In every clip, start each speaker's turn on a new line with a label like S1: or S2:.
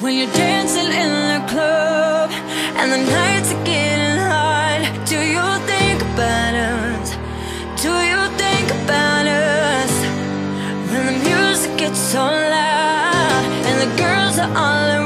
S1: When you're dancing in the club And the nights are getting hard, Do you think about us? Do you think about us? When the music gets so loud And the girls are all around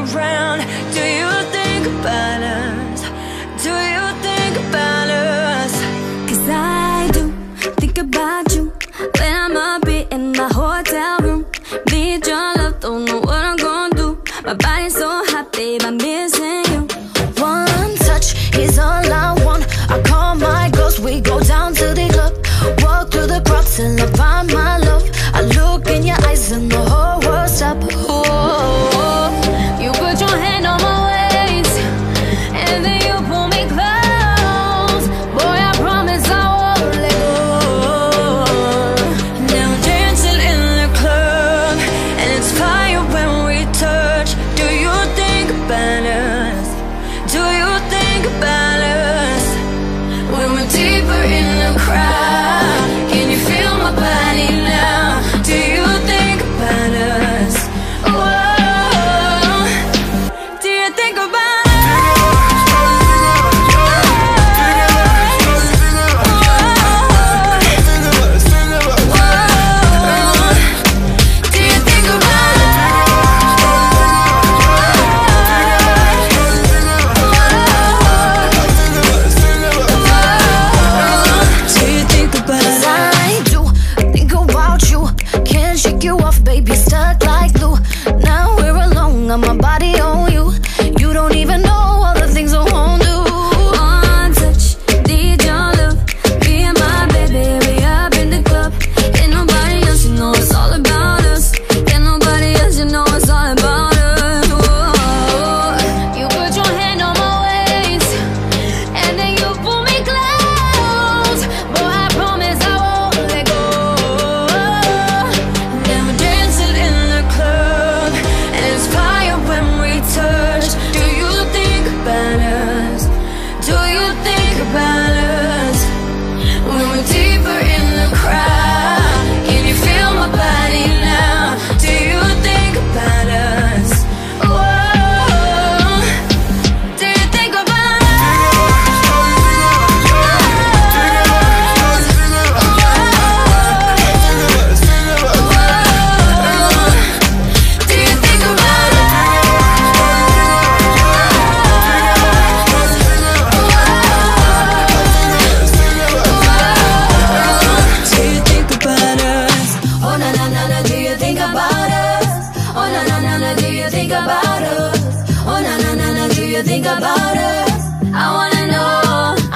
S1: think about us?
S2: I wanna know,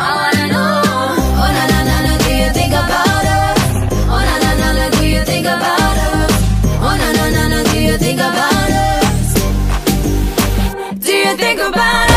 S3: I wanna know.
S2: Oh
S1: na na na na, do you think about us?
S3: Oh na na na na, do you think about us? Oh na na na na, do you think about us? Do you think about us?